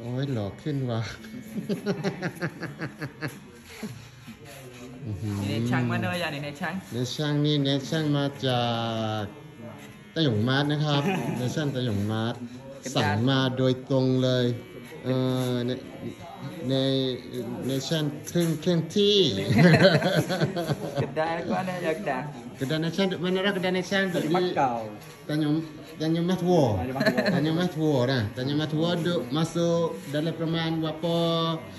โอ้ยหล่อขึ้นว่ะนี่ในช่างมาเนยอะนี่ในช่างเนช่างนี่เนช่างมาจากตะหยงมาร์ทนะครับเนช่างตะหยงมาร์ทสั่งมาโดยตรงเลย เออในใ Nation Trinity. kedai aku ada Yogyakarta. Kedai Nation duk mana dah kedai Nation duk di Makau. Tanjung ah, Tanjung Matua. Tanjung Matua dah. Tanjung Matua duk masuk dalam permain berapa?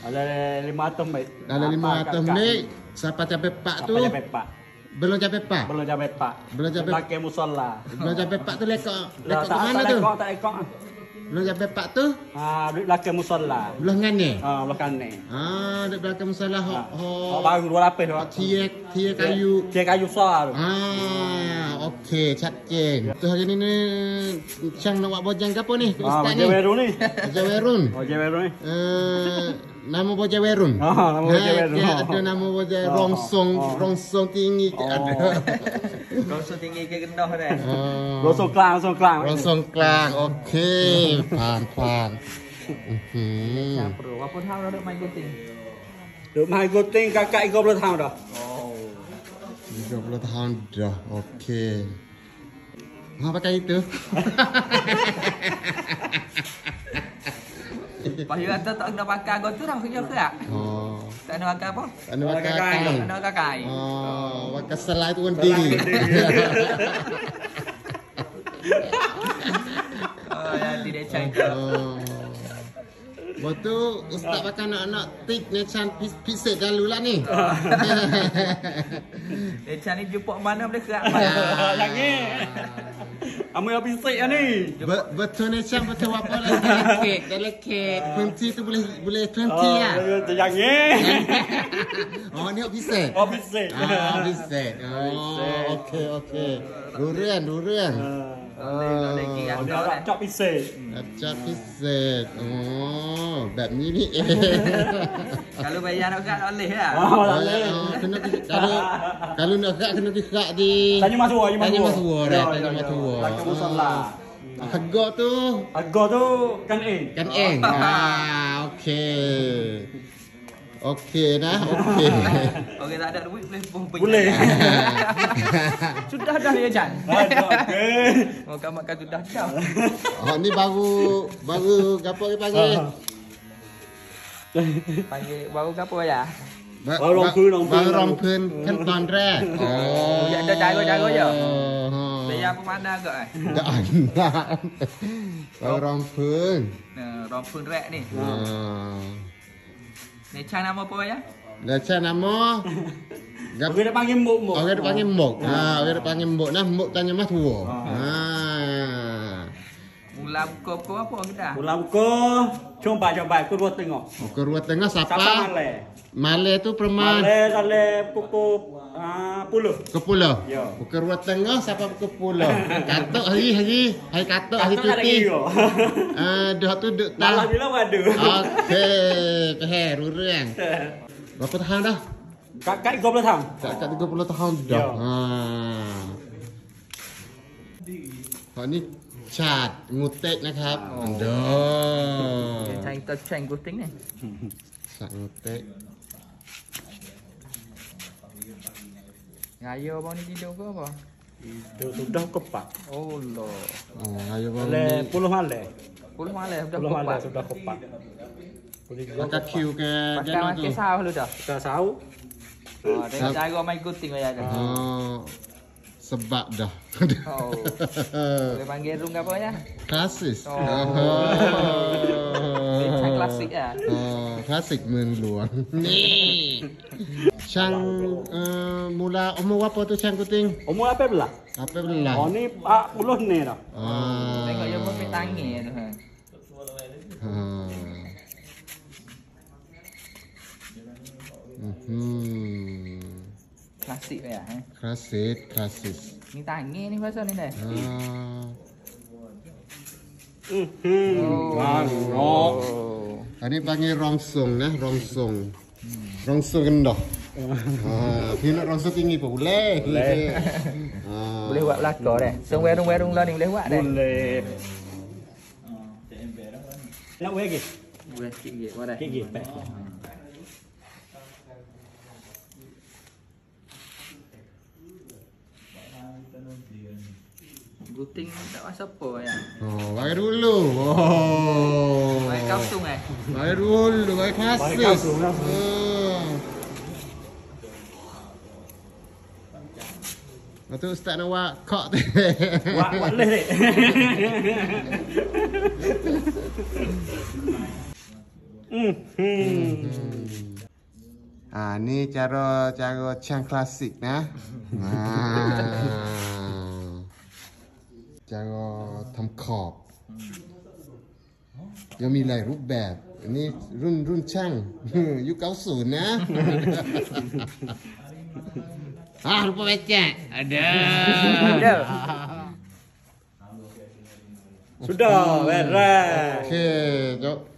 Dalam lima atom baik. Lima ah, atom ni siapa capai pak tu? Belum capai pak? Belum capai pak? Belum capai pak. Belum capai. Pakai musola. Belum capai pak tu lekok. Lekok ke mana tu? Lekok, tak lekok. Belum sampai pak tu? Ah, duduk belakang musalla. Belah ngan ni? Ha, ah, belakang ni. Ah, duduk belakang musalla Ha, ha. Ha, baru dua lapis. Tiak, tiak kayu. Tiak kayu besar. Ha, okey, chat jeng. Tu hari ni ni, cang nak buat bojang ke apa ni? Ha, bojang berun ni. Bojang berun. Bojang ni. Eh, nama Bojang Werun. Ah, nama Bojang Eh, Werun. dia Oh. ada nama Bojang Oh. Rongsong, Oh. Rongsong tinggi ke Oh. ada. kau so tinggi ke rendah dah Oh. Rosong kelang, rosong kelang. Rongsong Klang. Okey, faham faham. Hmm. Macam pro apa tahu dah duk main gunting Duduk main gunting kakak 30 tahun dah. oh 30 tahun dah. Okey. Ha pakai itu. Pahyu kata tak kena pakai kau tu dah kerja ke tak? oh. Tak kena pakai apa? Anu pakai pakai kain. Tak kena pakai. Oh, pakai selai tu pun tinggi. Oh, ya tidak cai tu. Oh. Lepas tu Ustaz pakai nak-nak tip ni Chan pisik dahulu lah ni. Eh, Chan ni jumpa mana boleh kerak Ah, mana? Yang ni. Ambil habis sik lah ni. Be- betul ni Chan betul apa lah dalam kek. Kunci tu boleh boleh kunci Oh, lah. betul yang ni. Oh ni pisik. Oh, pisik. Ah, pisik. Oh, okey okey. Durian, durian. Oh, kau nak dah. cop pisik. Acak pisik. Oh, แบบนี้นี่เอง Kalau bayar nak kerak tak boleh lah. Oh, tak boleh. Oh, kena di- kalau kalau nak gerak kena digerak di Tanya Mas Wah, Tanya Mas Wah, Ya, tanya ya, Mas ya. Wah. Belakang musola. Harga tu Harga tu kan eh. kan eng. Ah, okey. Okey nah, okey. Okey tak ada duit boleh pun pergi. Boleh. Sudah dah ya Chan. Ada okey. Makan makan sudah dah. Oh, ni baru baru gapo dia panggil? Panggil baru ke apa ya? Ba- Baru rong ba-พื้นรองพื้น Baru rongพื้นขั้นตอนแรก อ๋อ อยากจะจ่ายก็จ่ายก็เยอะ Oh. Bayar apa mana ke? eh? ด่านด่านบารองพื้น Nah, rong pun rek ni. อ่า Ni Chan nama apa ya? แล้วใช่นะโมกับ Okey dia panggil muk-muk. Orang dia panggil mok. Ha, orang dia panggil mok nah, mok tanya mas tua. Ha. Mula buka buka apa kita? Pulang ke coba coba aku dua tengok. Ke ruang tengah Siapa siapa? Malay? Malay tu perman Malay Saleh pukul ah, puluh. ke pulau. Ya. Ke ruang tengah siapa ke pulau. Katok hari hari hari katok hari cuti. Ah, dah tu duk Malam tak. bila ada. Okey, pehe rurang. Berapa tahun dah? Kakak 30 tahun. Tak kat 30 tahun dah. Ya. Ha. Kau ni cat ngutek นะครับ เด้อ Chan kita Chan gunting ni. สักngutek Raya abang ni tidur ke apa? Itu sudah kepak. Oh Allah. oh ayo bang Oleh puluh Malay. Puluh malam dah Puluh Malay kopak. sudah kepak. Boleh juga. maka kiu ke Pakai jana tu makan sahur lu dah. Kita tahu. Oh, tengok cara main gunting ayat dah. oh sebab dah. Oh. Boleh panggil room apa ya? Klasik. Oh. oh. klasik ya. Oh, klasik men. Ni. Chang uh, mula umur apa tu Chang Kuting? Umur apa pula? Apa pula? Oh ni 40 ni dah. Ah. Tengok dia pun tangi tu. Ha. Ah. ิเลยอะคลาสสิคคลาสสิกมีตาเงี้ยนี่เพื่อนนี่เลยบ้านรองอันนี้บายี่รองส่งนะรองส่งรองส่งกันดอกพี่น้องรองส่งกินกี่ปุ๊บเล่เล่เล่วะรักก่อเลยส่งเวรุงเวรุงเราหนึ่งเล่วะเลยแล้วเว้กี่เว้กี่กี่ว่าได้กี่ Guting tak masa apa ya Oh, bayar dulu. Oh. Baik kampung eh Bayar dulu, bayar klasik. Bayar kasut lah. Hmm. Lepas tu Ustaz nak buat kok tu. Wak wak leh dek. Hmm. Hmm. Ah, ni cara cara cang klasik nah. Ah. Cara ทำขอบ ยังมีหลายรูปแบบ อันนี้รุ่นรุ่นช่าง ยุคเก้าศูนย์นะอะรูป becek ada Ada Sudah, beres. Okey, jom